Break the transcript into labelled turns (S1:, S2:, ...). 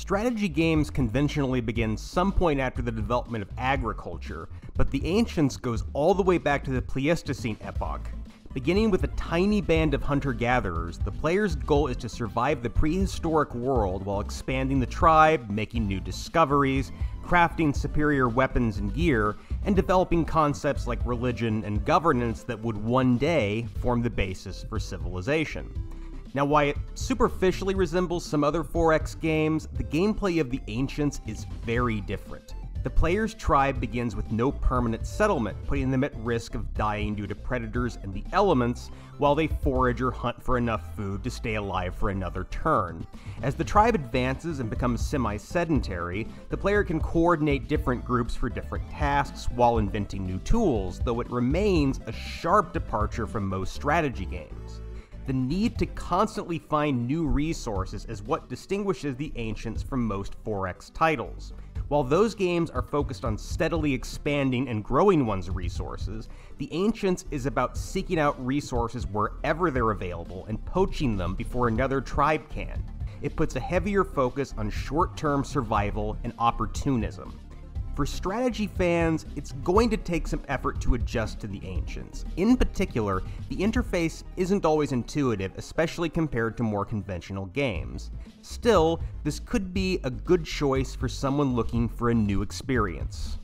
S1: Strategy games conventionally begin some point after the development of agriculture, but the Ancients goes all the way back to the Pleistocene epoch. Beginning with a tiny band of hunter gatherers, the player's goal is to survive the prehistoric world while expanding the tribe, making new discoveries, crafting superior weapons and gear, and developing concepts like religion and governance that would one day form the basis for civilization. Now, while it superficially resembles some other 4X games, the gameplay of the Ancients is very different. The player's tribe begins with no permanent settlement, putting them at risk of dying due to predators and the elements, while they forage or hunt for enough food to stay alive for another turn. As the tribe advances and becomes semi sedentary, the player can coordinate different groups for different tasks while inventing new tools, though it remains a sharp departure from most strategy games. The need to constantly find new resources is what distinguishes the Ancients from most 4X titles. While those games are focused on steadily expanding and growing one's resources, the Ancients is about seeking out resources wherever they're available and poaching them before another tribe can. It puts a heavier focus on short term survival and opportunism. For strategy fans, it's going to take some effort to adjust to the Ancients. In particular, the interface isn't always intuitive, especially compared to more conventional games. Still, this could be a good choice for someone looking for a new experience.